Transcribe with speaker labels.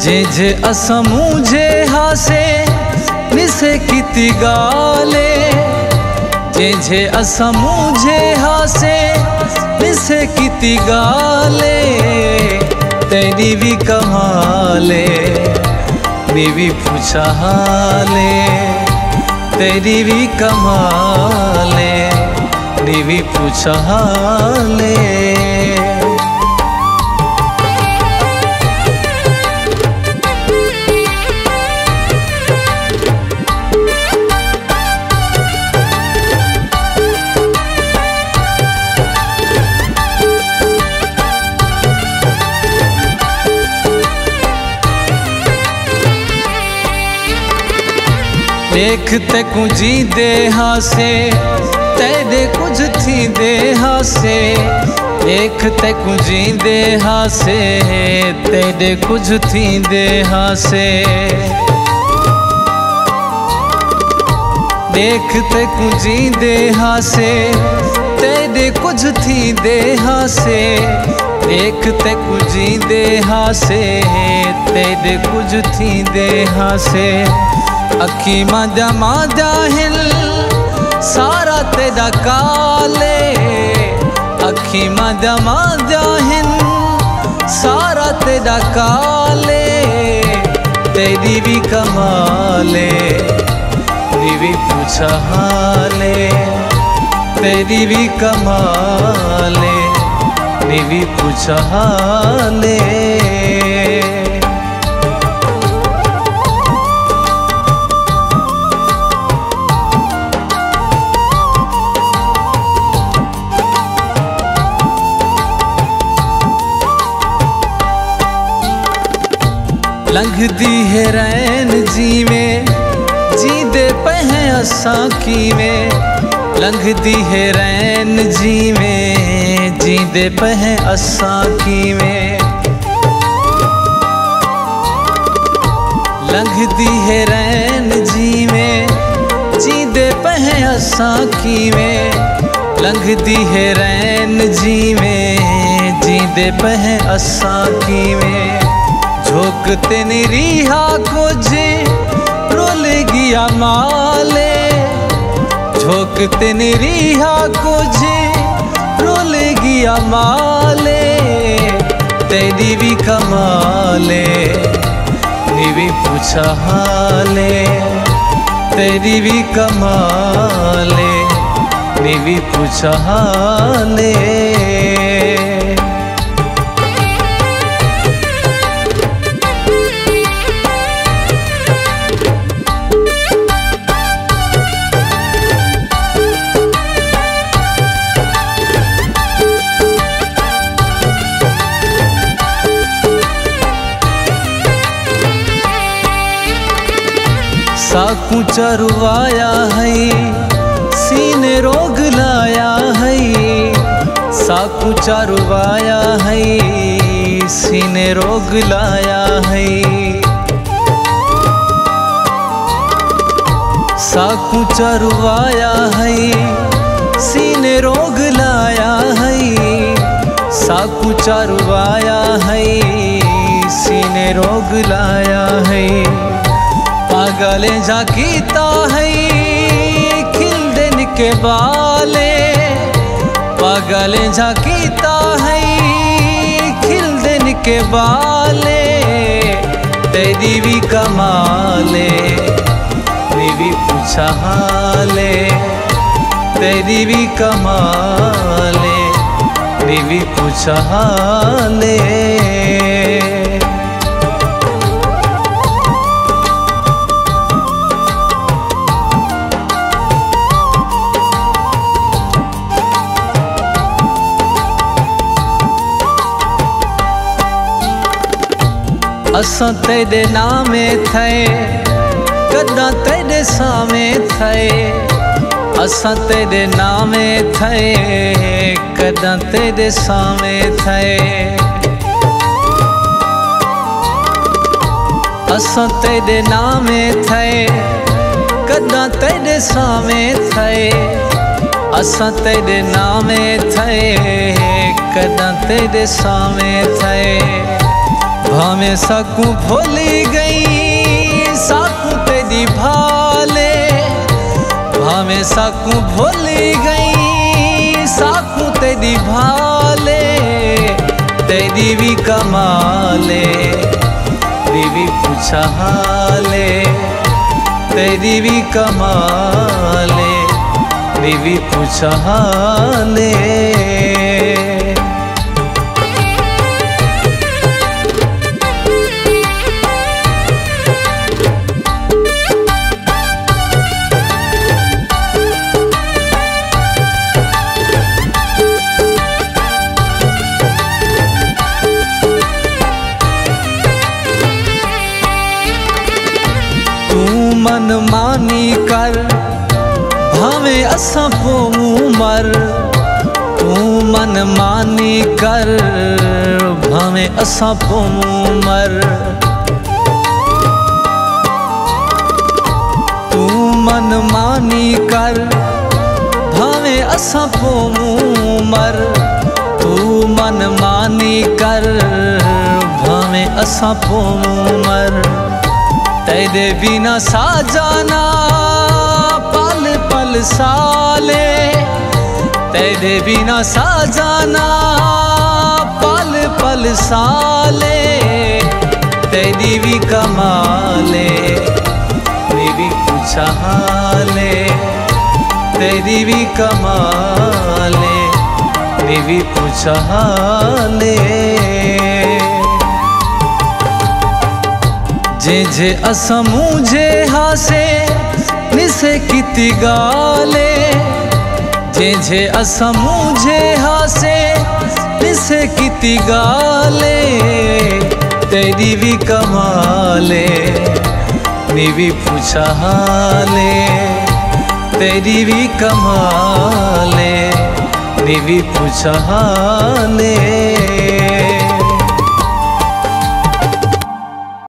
Speaker 1: जे जे असमूझे हासे, निसे किती गाले। जे जे असमूझे हासे, निसे किती गाले। तेरी भी कमाले बीवी पूछा हाले। तेरी भी कमाले बीवी पूछा देखते कुजी देहा से तेरे कुछ थी देहा से देखते कुजी देहा से तेरे कुछ थी देहा से देखते कुजी देहा से तेरे कुछ थी देहा से देखते कुजी देहा से तेरे कुछ थी देहा से अखी मादा मादा हिल, सारा तेरा काले। अखी मादा मादा हिल, सारा तेरा काले। तेरी भी कमाले, तेरी पूछा हाले तेरी भी कमाले, तेरी पूछा हाले लंघदी है रैन जी में जी दे पह असा की में लंघदी है रैन जी में जी दे पह असा की में लंघदी है रैन जी में जी दे पह असा की में लंघदी है रैन जी में जी दे पह असा की में। झोंकते निरीहा कुझे रोल गया माले। झोंकते निरीहा कुझे रोल गया माले। तेरी भी कमाले निवी पूछा हाले। तेरी भी कमाले निवी पूछा हाले। साकू चरवाया है, सीने रोग लाया है, साकू चरवाया है, सीने रोग लाया है। साकू चरवाया है, सीने रोग लाया है, साकू चरवाया है, सीने रोग लाया है। पागल जाकीता है, खिल दिन के बाले। पागल जाकीता है, खिल दिन के बाले। तेरी भी कमाले तेरी पूछा हाले। तेरी भी कमाले भी पूछा हाले। असां तेरे नामे थे कदा तेरे सामे थे असां तेरे नामे थे कदा तेरे सामे थे असां तेरे नामे थे कदा तेरे सामे थे असा तेरे नामे थे कदा तेरे सामे थे भावे सकू भूली गई, साकू तेरी भाले भावे साकू भूली गई, साकू तेरी भाले तेरी भी कमाले तेरी पूछा हाले तेरी भी कमाले भी पूछा हाले मन मानी कर, भावे असा मर तू मन मानी कर, भावे असा मर तू मन मानी कर, भावे असा मर तू मन मानी कर, भावे असा मर तेरे बिना साजाना, पल पल साले। तेरे बिना साजाना, पल पल साले। तेरी भी कमाले तेरी कुछ हाले तेरी भी कमाले भी कुछ हाले जे जे असमूझे हासे, निसे किति गाले. जे जे असमूझे हासे, निसे किति गाले. तेरी भी कमाले, निवी पूछा हाले तेरी भी कमाले, निवी पूछा हाले